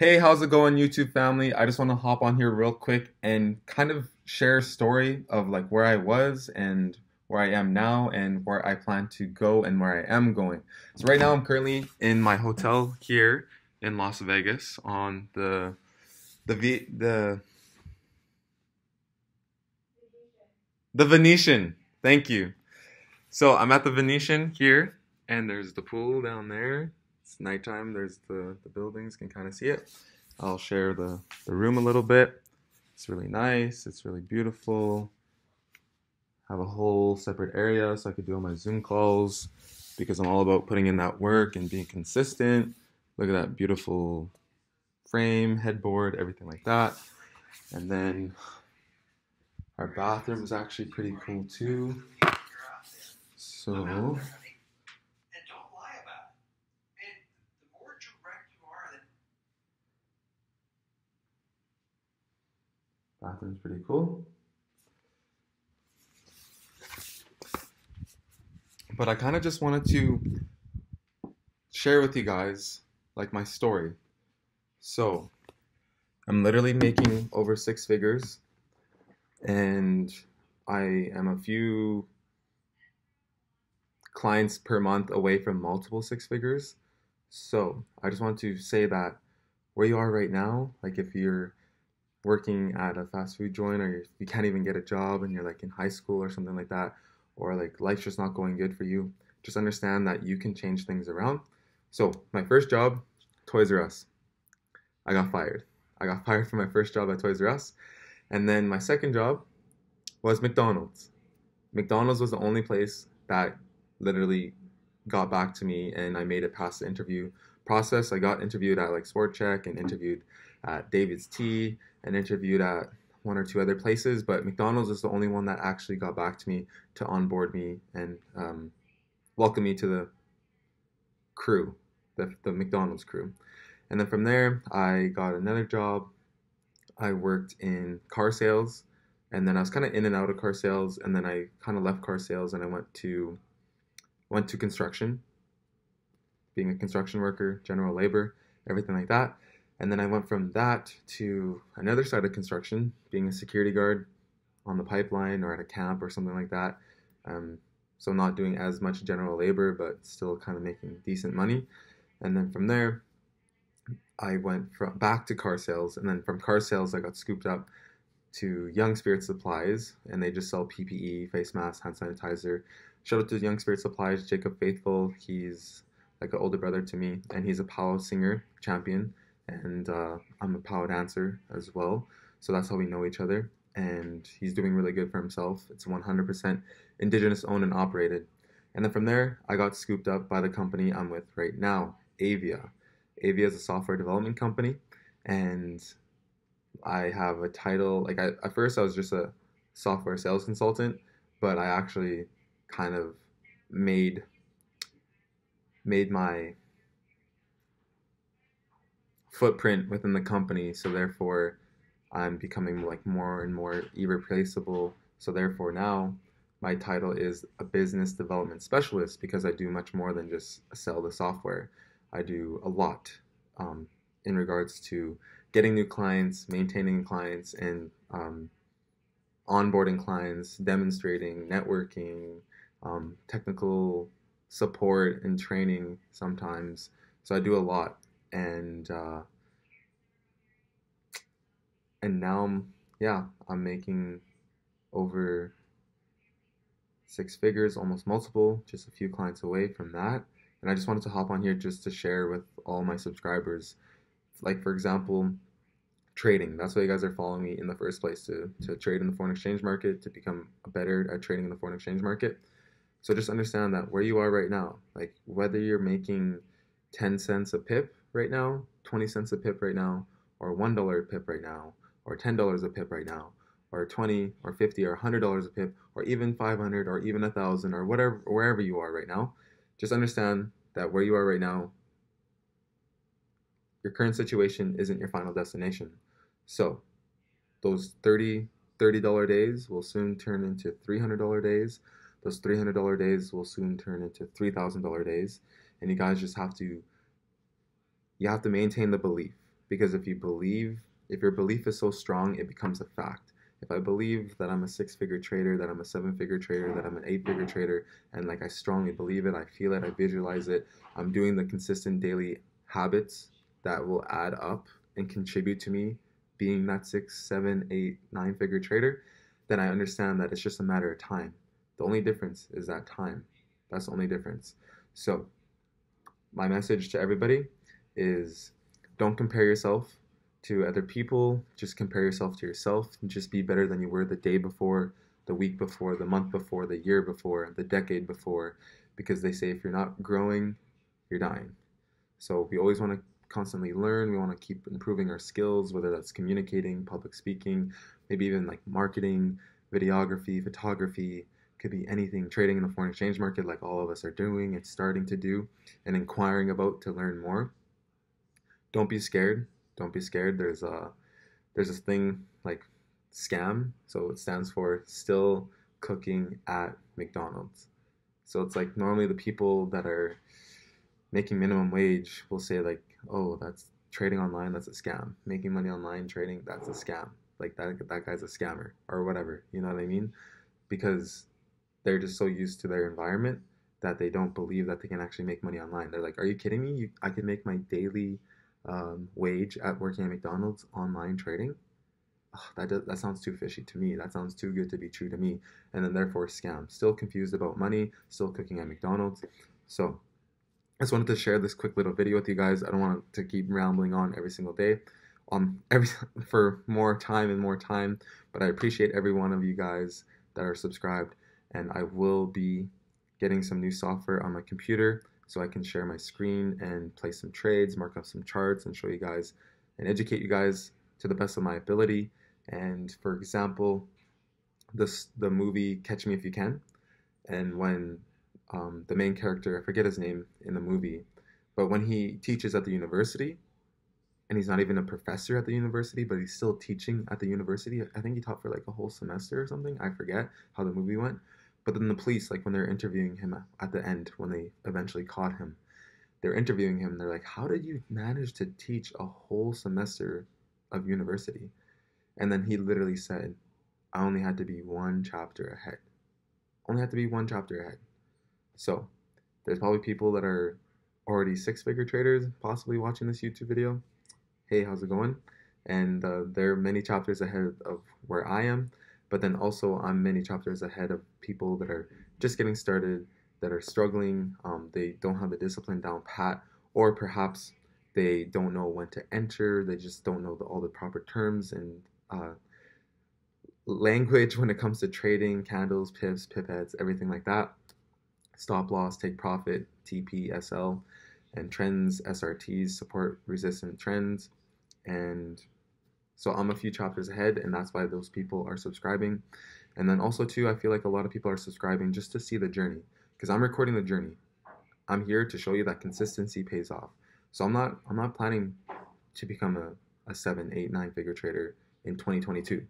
Hey, how's it going, YouTube family? I just want to hop on here real quick and kind of share a story of like where I was and where I am now and where I plan to go and where I am going. So right now I'm currently in my hotel here in Las Vegas on the the v, the the Venetian. Thank you. So I'm at the Venetian here and there's the pool down there it's nighttime. There's the, the buildings, can kind of see it. I'll share the, the room a little bit. It's really nice. It's really beautiful. Have a whole separate area so I could do all my Zoom calls because I'm all about putting in that work and being consistent. Look at that beautiful frame, headboard, everything like that. And then our bathroom is actually pretty cool too. So Bathroom's pretty cool. But I kind of just wanted to share with you guys like my story. So, I'm literally making over six figures and I am a few clients per month away from multiple six figures. So, I just want to say that where you are right now, like if you're working at a fast food joint or you can't even get a job and you're like in high school or something like that or like life's just not going good for you just understand that you can change things around. So my first job toys r us. I got fired. I got fired from my first job at toys r us. And then my second job was mcdonald's. Mcdonald's was the only place that literally got back to me and i made it past the interview process. I got interviewed at like Sport Chek and interviewed at david's tea and interviewed at one or two other places, but McDonald's is the only one that actually got back to me to onboard me and um, welcome me to the crew, the, the McDonald's crew. And then from there, I got another job. I worked in car sales, and then I was kind of in and out of car sales, and then I kind of left car sales and I went to went to construction, being a construction worker, general labor, everything like that. And then I went from that to another side of construction, being a security guard on the pipeline or at a camp or something like that. Um, so not doing as much general labor, but still kind of making decent money. And then from there, I went from back to car sales, and then from car sales, I got scooped up to Young Spirit Supplies, and they just sell PPE, face masks, hand sanitizer. Shout out to Young Spirit Supplies, Jacob Faithful. He's like an older brother to me, and he's a powwow singer champion and uh, I'm a powwow dancer as well. So that's how we know each other. And he's doing really good for himself. It's 100% indigenous owned and operated. And then from there, I got scooped up by the company I'm with right now, Avia. Avia is a software development company, and I have a title. Like I, at first, I was just a software sales consultant, but I actually kind of made made my footprint within the company. So therefore, I'm becoming like more and more irreplaceable. So therefore, now my title is a business development specialist because I do much more than just sell the software. I do a lot um, in regards to getting new clients, maintaining clients, and um, onboarding clients, demonstrating, networking, um, technical support and training sometimes. So I do a lot and uh, and now I'm yeah I'm making over six figures, almost multiple, just a few clients away from that. And I just wanted to hop on here just to share with all my subscribers, like for example, trading. That's why you guys are following me in the first place to to trade in the foreign exchange market to become a better at trading in the foreign exchange market. So just understand that where you are right now, like whether you're making 10 cents a pip right now, 20 cents a pip right now, or $1 a pip right now, or $10 a pip right now, or 20 or 50 or $100 a pip, or even 500 or even a 1000 or whatever wherever you are right now, just understand that where you are right now, your current situation isn't your final destination. So, those 30 $30 days will soon turn into $300 days. Those $300 days will soon turn into $3,000 days. And you guys just have to you have to maintain the belief. because if you believe, if your belief is so strong, it becomes a fact. If I believe that I'm a six figure trader, that I'm a seven figure trader, that I'm an eight figure trader, and like I strongly believe it, I feel it, I visualize it, I'm doing the consistent daily habits that will add up and contribute to me being that six, seven, eight, nine figure trader, then I understand that it's just a matter of time. The only difference is that time. That's the only difference. So, my message to everybody is don't compare yourself to other people. Just compare yourself to yourself and just be better than you were the day before, the week before, the month before, the year before, the decade before. Because they say if you're not growing, you're dying. So we always want to constantly learn. We want to keep improving our skills, whether that's communicating, public speaking, maybe even like marketing, videography, photography, could be anything trading in the foreign exchange market like all of us are doing and starting to do and inquiring about to learn more don't be scared. Don't be scared. There's a there's this thing like scam. So it stands for still cooking at mcdonald's. So it's like normally the people that are making minimum wage will say like oh that's trading online that's a scam. Making money online trading that's a scam. Like that that guy's a scammer or whatever. You know what i mean? Because they're just so used to their environment that they don't believe that they can actually make money online. They're like, "Are you kidding me? You, I can make my daily um, wage at working at McDonald's online trading." that does, that sounds too fishy to me. That sounds too good to be true to me, and then therefore scam. Still confused about money. Still cooking at McDonald's. So, I just wanted to share this quick little video with you guys. I don't want to keep rambling on every single day, um, every for more time and more time. But I appreciate every one of you guys that are subscribed and I will be getting some new software on my computer so I can share my screen and play some trades, mark up some charts, and show you guys and educate you guys to the best of my ability. And for example, this the movie Catch Me If You Can, and when um, the main character, I forget his name in the movie, but when he teaches at the university, and he's not even a professor at the university, but he's still teaching at the university. I think he taught for like a whole semester or something. I forget how the movie went. But then the police, like when they're interviewing him at the end, when they eventually caught him, they're interviewing him. They're like, "How did you manage to teach a whole semester of university?" And then he literally said, "I only had to be one chapter ahead. Only had to be one chapter ahead." So there's probably people that are already six-figure traders possibly watching this YouTube video. Hey, how's it going? And uh, there are many chapters ahead of where I am but then also I'm many chapters ahead of people that are just getting started, that are struggling, um, they don't have the discipline down pat, or perhaps they don't know when to enter, they just don't know the, all the proper terms and uh, language when it comes to trading, candles, pips, pipettes, everything like that. Stop loss, take profit, TP, SL, and trends, SRTs, support resistant trends, and so I'm a few chapters ahead, and that's why those people are subscribing. And then also too, I feel like a lot of people are subscribing just to see the journey because I'm recording the journey. I'm here to show you that consistency pays off. So I'm not I'm not planning to become a, a seven, eight, nine figure trader in 2022.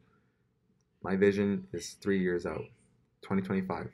My vision is three years out, 2025,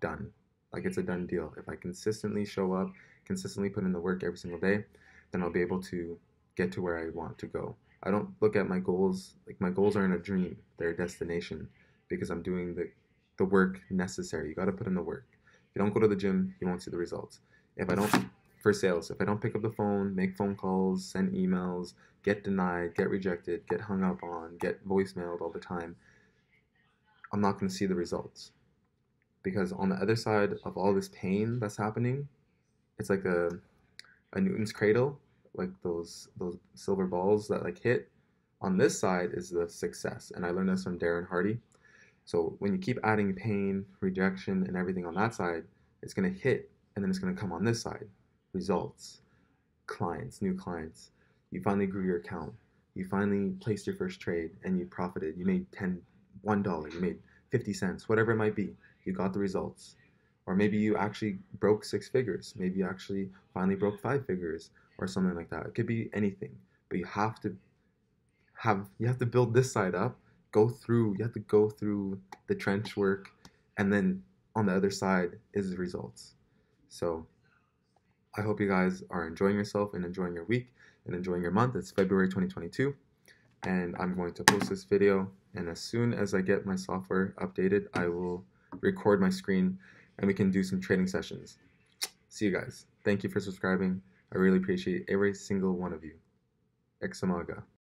done. Like it's a done deal. If I consistently show up, consistently put in the work every single day, then I'll be able to get to where I want to go. I don't look at my goals like my goals aren't a dream; they're a destination because I'm doing the the work necessary. You got to put in the work. If you don't go to the gym, you won't see the results. If I don't for sales, if I don't pick up the phone, make phone calls, send emails, get denied, get rejected, get hung up on, get voicemailed all the time, I'm not going to see the results. Because on the other side of all this pain that's happening, it's like a a Newton's cradle like those those silver balls that like hit on this side is the success. And i learned this from darren hardy. So when you keep adding pain rejection and everything on that side it's going to hit and then it's going to come on this side. Results. Clients new clients. You finally grew your account. You finally placed your first trade and you profited. You made 10 one dollar. You made 50 cents whatever it might be. You got the results. Or maybe you actually broke six figures. Maybe you actually finally broke five figures or something like that. It could be anything, but you have to have you have to build this side up, go through, you have to go through the trench work and then on the other side is the results. So I hope you guys are enjoying yourself and enjoying your week and enjoying your month. It's February 2022, and I'm going to post this video. And as soon as I get my software updated, I will record my screen and we can do some trading sessions. See you guys. Thank you for subscribing. I really appreciate every single one of you. Examaga.